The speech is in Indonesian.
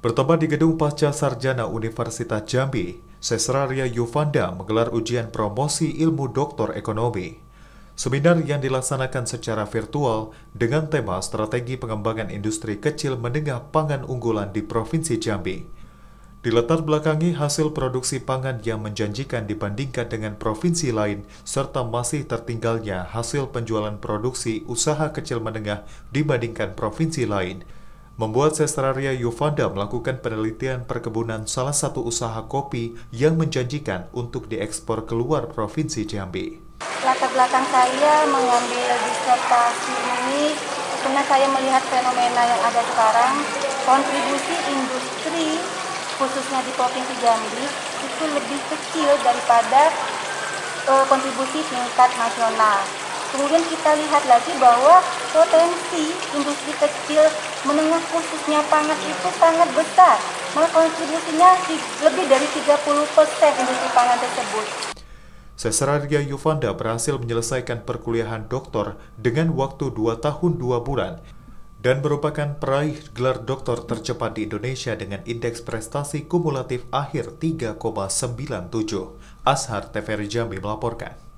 Bertempat di Gedung Pasca Sarjana Universitas Jambi, Sesraria Yuvanda menggelar ujian promosi ilmu doktor ekonomi. Seminar yang dilaksanakan secara virtual dengan tema strategi pengembangan industri kecil menengah pangan unggulan di Provinsi Jambi. Diletar belakangi hasil produksi pangan yang menjanjikan dibandingkan dengan provinsi lain, serta masih tertinggalnya hasil penjualan produksi usaha kecil menengah dibandingkan provinsi lain, membuat Sestraria Yuvanda melakukan penelitian perkebunan salah satu usaha kopi yang menjanjikan untuk diekspor keluar Provinsi Jambi. Latar belakang saya mengambil disertasi ini karena saya melihat fenomena yang ada sekarang, kontribusi industri khususnya di Provinsi Jambi itu lebih kecil daripada uh, kontribusi tingkat nasional. Kemudian kita lihat lagi bahwa potensi industri kecil menengah khususnya pangan itu sangat besar. Maka kontribusinya lebih dari 30% industri pangan tersebut. Sesraria Yuvanda berhasil menyelesaikan perkuliahan doktor dengan waktu 2 tahun 2 bulan dan merupakan peraih gelar doktor tercepat di Indonesia dengan indeks prestasi kumulatif akhir 3,97. Ashar Jambi melaporkan.